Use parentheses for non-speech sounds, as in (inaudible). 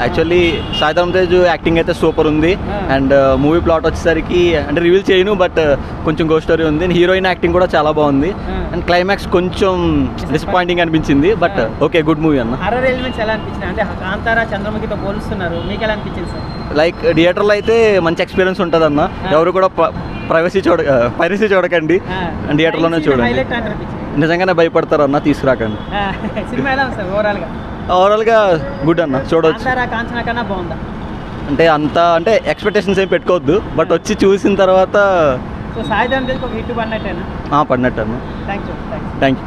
Actually Sai Dharam Tej acting అయితే super ఉంది. Ah. And movie plot వచ్చేసరికి అంటే రివీల్ చేయను బట్ కొంచెం గో స్టోరీ ఉంది. హీరోయిన్ యాక్టింగ్ కూడా చాలా బాగుంది. Ah. అండ్ క్లైమాక్స్ కొంచెం డిసప్పాయింటింగ్ అనిపించింది but Ah. Okay good movie అన్న. లైక్ థియేటర్లో అయితే మంచి ఎక్స్పీరియన్స్ ఉంటుంది అన్న Ah. ఎవరు కూడా ప్రైవసీ చూడ పైరసీ చూడకండి. అండ్ థియేటర్లోనే చూడండి. అంటే అనిపించింది. నిజంగానే భయపడతారు అన్న తీసుకురాకండి. ఆ, (laughs) సినిమా ఎలా ఓవరాల్గా ఓవరాల్గా గుడ్ అన్న చూడవచ్చు బాగుందా? అంటే అంత అంటే ఎక్స్పెక్టేషన్స్ ఏం పెట్టుకోవద్దు బట్ వచ్చి చూసిన తర్వాత పడినట్టు అన్న థ్యాంక్ యూ థ్యాంక్ యూ